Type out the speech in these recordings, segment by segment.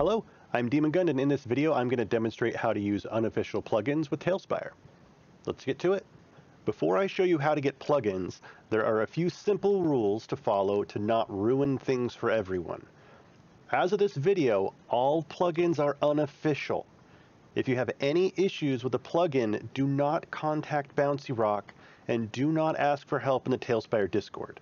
Hello, I'm Demon Gun and in this video I'm going to demonstrate how to use unofficial plugins with TaleSpire. Let's get to it. Before I show you how to get plugins, there are a few simple rules to follow to not ruin things for everyone. As of this video, all plugins are unofficial. If you have any issues with a plugin, do not contact Bouncy Rock and do not ask for help in the TaleSpire Discord.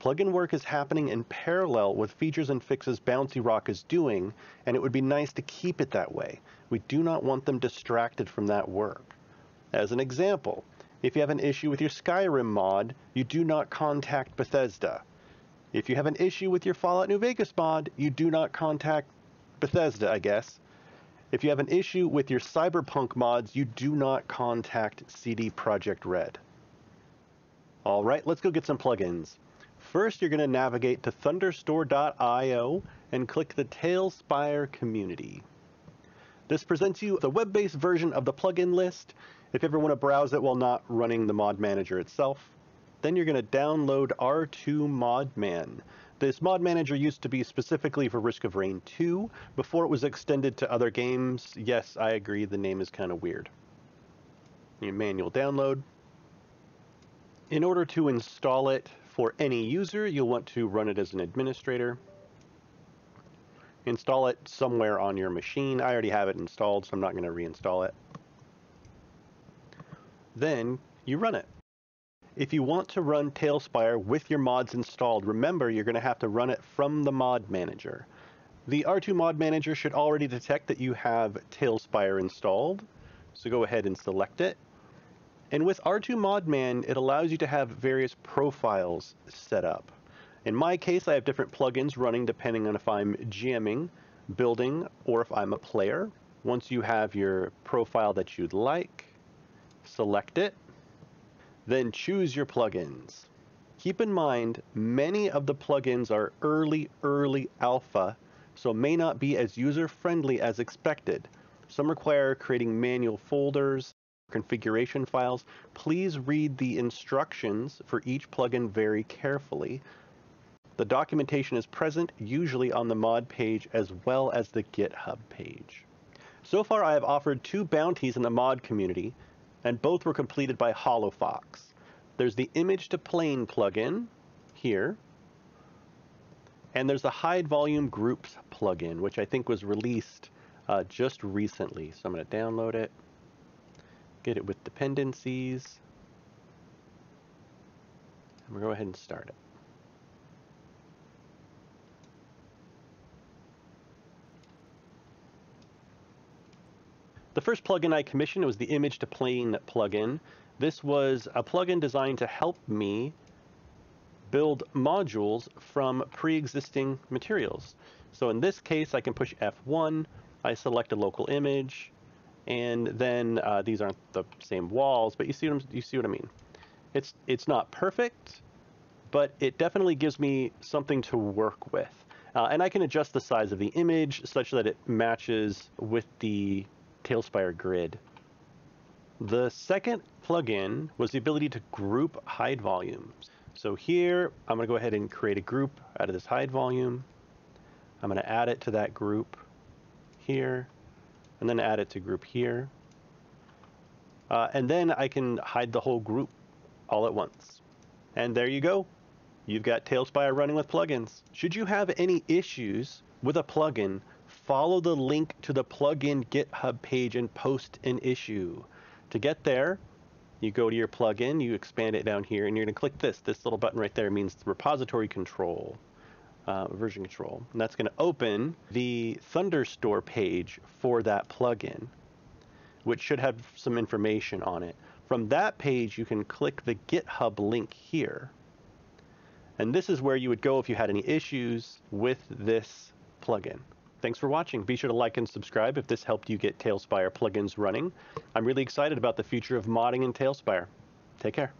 Plugin work is happening in parallel with features and fixes Bouncy Rock is doing, and it would be nice to keep it that way. We do not want them distracted from that work. As an example, if you have an issue with your Skyrim mod, you do not contact Bethesda. If you have an issue with your Fallout New Vegas mod, you do not contact Bethesda, I guess. If you have an issue with your Cyberpunk mods, you do not contact CD Projekt Red. All right, let's go get some plugins. First, you're going to navigate to thunderstore.io and click the TaleSpire community. This presents you the web-based version of the plugin list if you ever want to browse it while not running the mod manager itself. Then you're going to download R2 Modman. This mod manager used to be specifically for Risk of Rain 2 before it was extended to other games. Yes, I agree, the name is kind of weird. Your manual download. In order to install it for any user, you'll want to run it as an administrator. Install it somewhere on your machine. I already have it installed, so I'm not going to reinstall it. Then you run it. If you want to run TaleSpire with your mods installed, remember you're going to have to run it from the mod manager. The R2 mod manager should already detect that you have TaleSpire installed, so go ahead and select it. And with R2 Modman, it allows you to have various profiles set up. In my case, I have different plugins running depending on if I'm GMing, building, or if I'm a player. Once you have your profile that you'd like, select it, then choose your plugins. Keep in mind, many of the plugins are early, early alpha, so may not be as user-friendly as expected. Some require creating manual folders, configuration files, please read the instructions for each plugin very carefully. The documentation is present, usually on the mod page as well as the GitHub page. So far I have offered two bounties in the mod community, and both were completed by Hollofox. There's the image to plane plugin here, and there's the hide volume groups plugin, which I think was released uh, just recently. So I'm going to download it get it with dependencies. And we'll go ahead and start it. The first plugin I commissioned was the image to plane plugin. This was a plugin designed to help me build modules from pre-existing materials. So in this case, I can push F1, I select a local image, and then uh, these aren't the same walls, but you see what I'm, you see what I mean. It's it's not perfect, but it definitely gives me something to work with, uh, and I can adjust the size of the image such that it matches with the TaleSpire grid. The second plugin was the ability to group hide volumes. So here, I'm going to go ahead and create a group out of this hide volume. I'm going to add it to that group here and then add it to group here. Uh, and then I can hide the whole group all at once. And there you go. You've got TaleSpire running with plugins. Should you have any issues with a plugin, follow the link to the plugin GitHub page and post an issue. To get there, you go to your plugin, you expand it down here, and you're going to click this. This little button right there means repository control uh, version control. And that's going to open the Thunderstore page for that plugin, which should have some information on it. From that page, you can click the GitHub link here. And this is where you would go if you had any issues with this plugin. Thanks for watching. Be sure to like and subscribe if this helped you get TaleSpire plugins running. I'm really excited about the future of modding in TaleSpire. Take care.